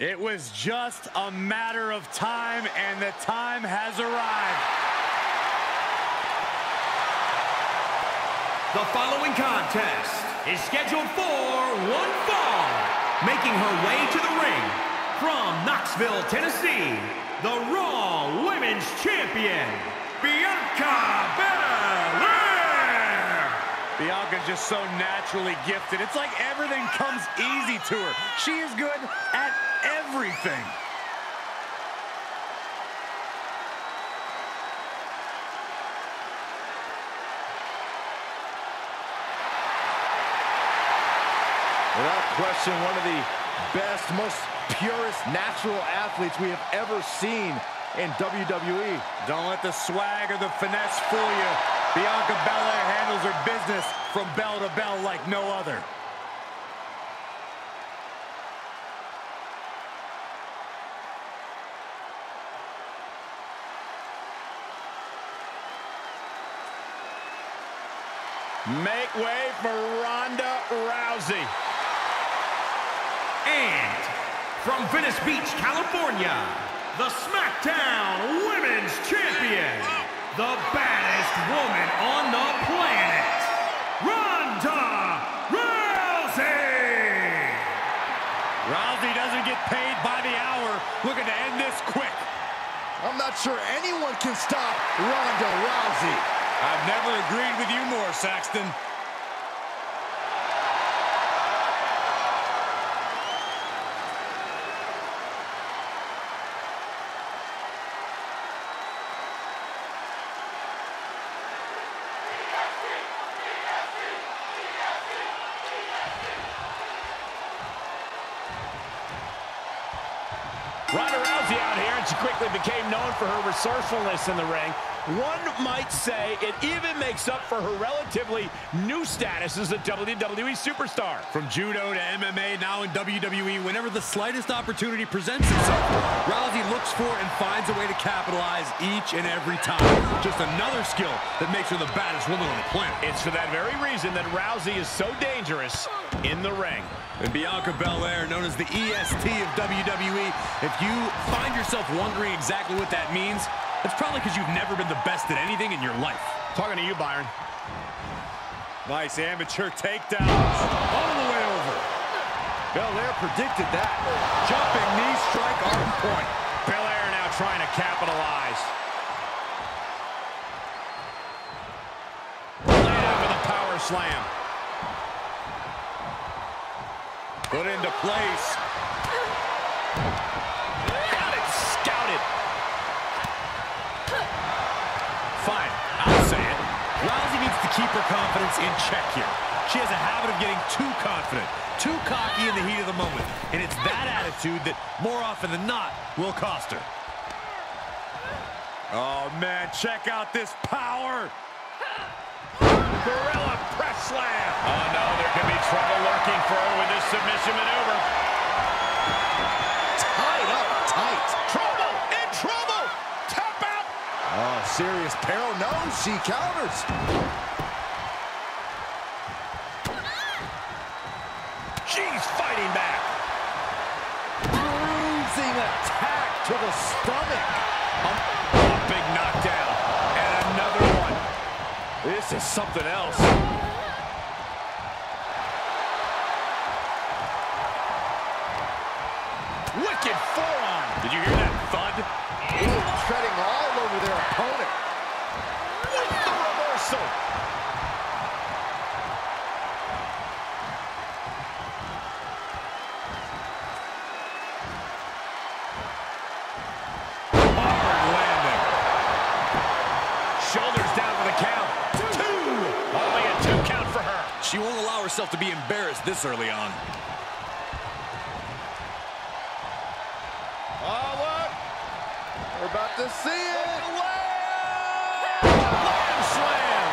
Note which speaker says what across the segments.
Speaker 1: It was just a matter of time, and the time has arrived.
Speaker 2: The following contest is scheduled for one fall. Making her way to the ring from Knoxville, Tennessee, the Raw Women's Champion, Bianca Belair.
Speaker 1: Bianca's just so naturally gifted. It's like everything comes easy to her. She is good at everything.
Speaker 3: Without question, one of the best, most purest natural athletes we have ever seen in WWE.
Speaker 1: Don't let the swag or the finesse fool you. Bianca Belair handles her business from bell to bell like no other.
Speaker 2: Make way for Ronda Rousey. And from Venice Beach, California, the SmackDown Women's Champion, the baddest woman on the planet, Ronda Rousey.
Speaker 1: Rousey doesn't get paid by the hour. Looking to end this quick.
Speaker 3: I'm not sure anyone can stop Ronda Rousey.
Speaker 1: I've never agreed with you more, Saxton.
Speaker 4: Ronda Rousey out here, and she quickly became known for her resourcefulness in the ring. One might say it even makes up for her relatively new status as a WWE superstar.
Speaker 1: From judo to MMA, now in WWE, whenever the slightest opportunity presents itself, Rousey looks for and finds a way to capitalize each and every time. Just another skill that makes her the baddest woman on the planet.
Speaker 4: It's for that very reason that Rousey is so dangerous in the ring.
Speaker 1: And Bianca Belair, known as the EST of WWE, if you find yourself wondering exactly what that means, it's probably because you've never been the best at anything in your life.
Speaker 4: Talking to you, Byron.
Speaker 1: Nice amateur takedowns all the way over.
Speaker 3: Belair predicted that.
Speaker 1: Jumping knee strike on point.
Speaker 4: Belair now trying to capitalize. Laid out with a power slam.
Speaker 1: Put into place.
Speaker 4: Got it scouted.
Speaker 1: Fine, I'll say it. Rousey needs to keep her confidence in check here. She has a habit of getting too confident, too cocky in the heat of the moment. And it's that attitude that, more often than not, will cost her. Oh, man, check out this power.
Speaker 4: Gorilla press slam. Oh, no, there could be trouble lurking for her with this submission maneuver.
Speaker 3: Tied up tight.
Speaker 4: Trouble! In trouble! Tap out!
Speaker 3: Oh, serious peril. No, she counters.
Speaker 4: She's fighting back.
Speaker 3: Bruising attack to the stomach. This is something else.
Speaker 4: Wicked forearm. Did you hear that thud?
Speaker 3: Ooh, treading all over their opponent.
Speaker 1: Herself to be embarrassed this early on.
Speaker 3: Oh, look. We're about to see it.
Speaker 4: Lamb slam.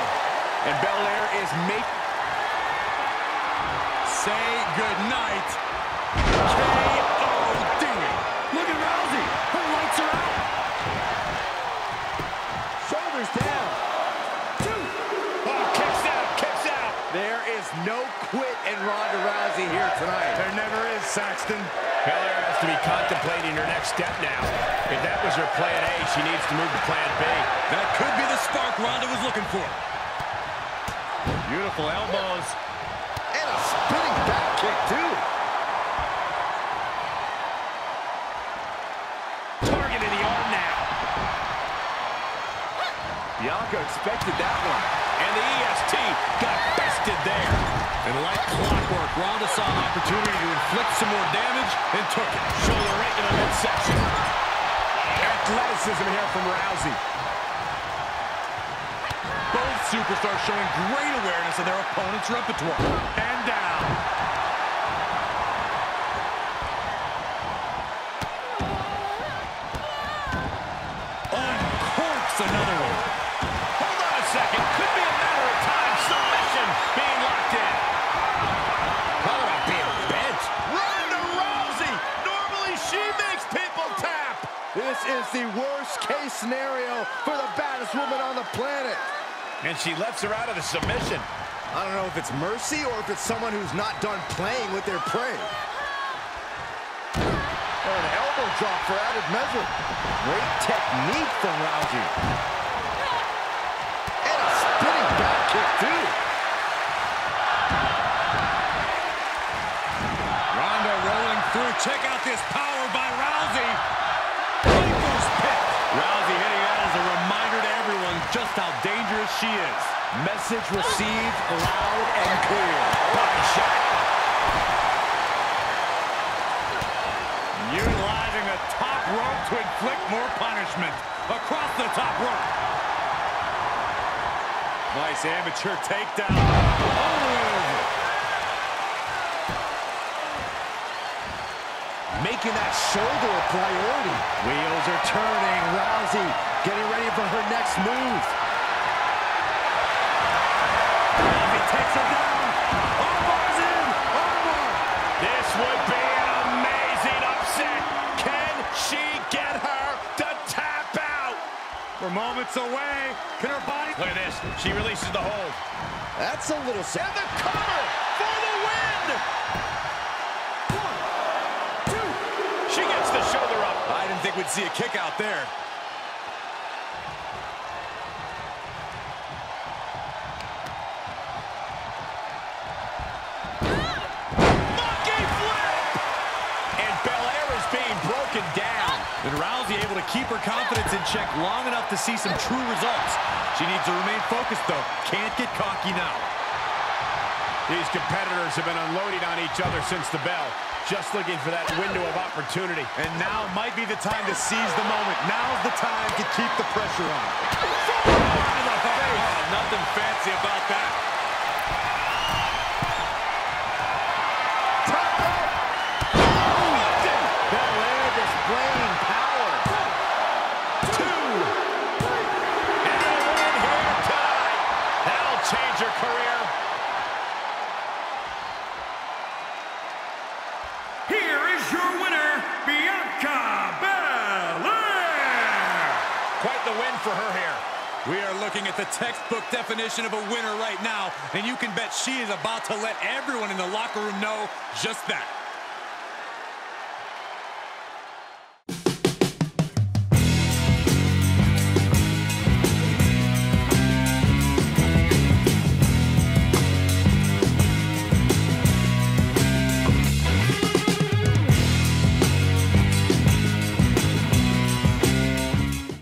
Speaker 4: And Belair is making...
Speaker 1: Say goodnight. K.O.D. Saxton.
Speaker 4: Belair has to be contemplating her next step now. If that was her plan A, she needs to move to plan B.
Speaker 1: That could be the spark Ronda was looking for.
Speaker 4: Beautiful elbows.
Speaker 3: And a spinning back kick, too.
Speaker 4: Target in the arm now.
Speaker 3: Bianca expected that one.
Speaker 4: And the EST got bested there.
Speaker 1: And like clockwork, Ronda saw an opportunity to inflict some more damage and took it.
Speaker 4: Shoulder right in the midsection. Athleticism here from Rousey.
Speaker 1: Both superstars showing great awareness of their opponent's repertoire. And down. Uncorks another one.
Speaker 4: Hold on a second. Could be a matter of time. Submission being locked in. How about being bent?
Speaker 3: Ronda Rousey! Normally she makes people tap! This is the worst case scenario for the baddest woman on the planet.
Speaker 4: And she lets her out of the submission.
Speaker 3: I don't know if it's mercy or if it's someone who's not done playing with their prey. Oh, an elbow drop for added measure. Great technique from Rousey. And a spinning back kick, too.
Speaker 1: Ronda rolling through. Check out this power she is.
Speaker 3: Message received loud and clear.
Speaker 4: Body shot.
Speaker 1: Utilizing the top rope to inflict more punishment. Across the top rope. Nice amateur takedown.
Speaker 3: Making that shoulder a priority. Wheels are turning. Rousey getting ready for her next move.
Speaker 1: Takes her down. Armbar's in. Armbar.
Speaker 4: This would be an amazing upset. Can she get her to tap out?
Speaker 1: We're moments away. Can her body...
Speaker 4: Look at this. She releases the hold.
Speaker 3: That's a little...
Speaker 4: And the cover for the win. She gets the shoulder up.
Speaker 1: I didn't think we'd see a kick out there. Her confidence in check long enough to see some true results. She needs to remain focused, though. Can't get cocky now.
Speaker 4: These competitors have been unloading on each other since the bell. Just looking for that window of opportunity.
Speaker 1: And now might be the time to seize the moment. Now's the time to keep the pressure on. Oh, nothing fancy about that.
Speaker 4: For her here.
Speaker 1: We are looking at the textbook definition of a winner right now, and you can bet she is about to let everyone in the locker room know just that.